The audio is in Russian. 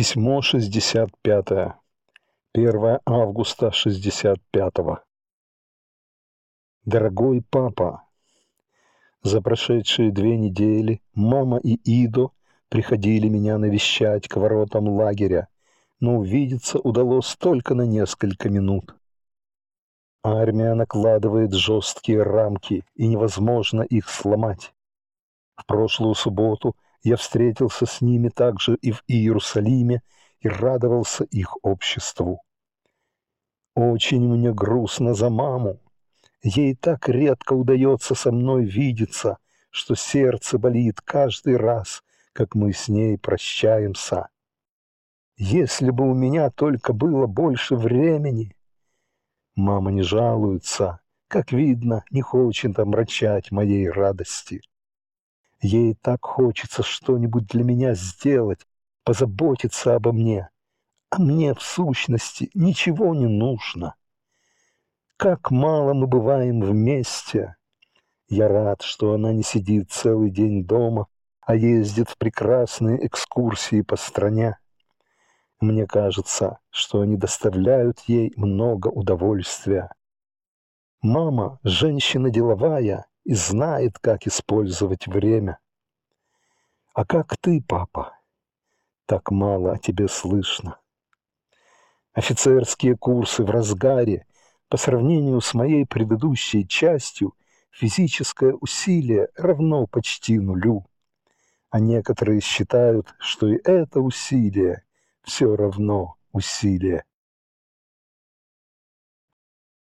Письмо 65. 1 августа 65. Дорогой папа, за прошедшие две недели мама и Идо приходили меня навещать к воротам лагеря, но увидеться удалось только на несколько минут. Армия накладывает жесткие рамки, и невозможно их сломать. В прошлую субботу я встретился с ними также и в Иерусалиме и радовался их обществу. Очень мне грустно за маму. Ей так редко удается со мной видеться, что сердце болит каждый раз, как мы с ней прощаемся. Если бы у меня только было больше времени. Мама не жалуется, как видно, не хочет омрачать моей радости. Ей так хочется что-нибудь для меня сделать, позаботиться обо мне. А мне, в сущности, ничего не нужно. Как мало мы бываем вместе. Я рад, что она не сидит целый день дома, а ездит в прекрасные экскурсии по стране. Мне кажется, что они доставляют ей много удовольствия. Мама – женщина деловая – и знает, как использовать время. А как ты, папа? Так мало о тебе слышно. Офицерские курсы в разгаре. По сравнению с моей предыдущей частью, физическое усилие равно почти нулю. А некоторые считают, что и это усилие все равно усилие.